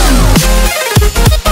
Yeah.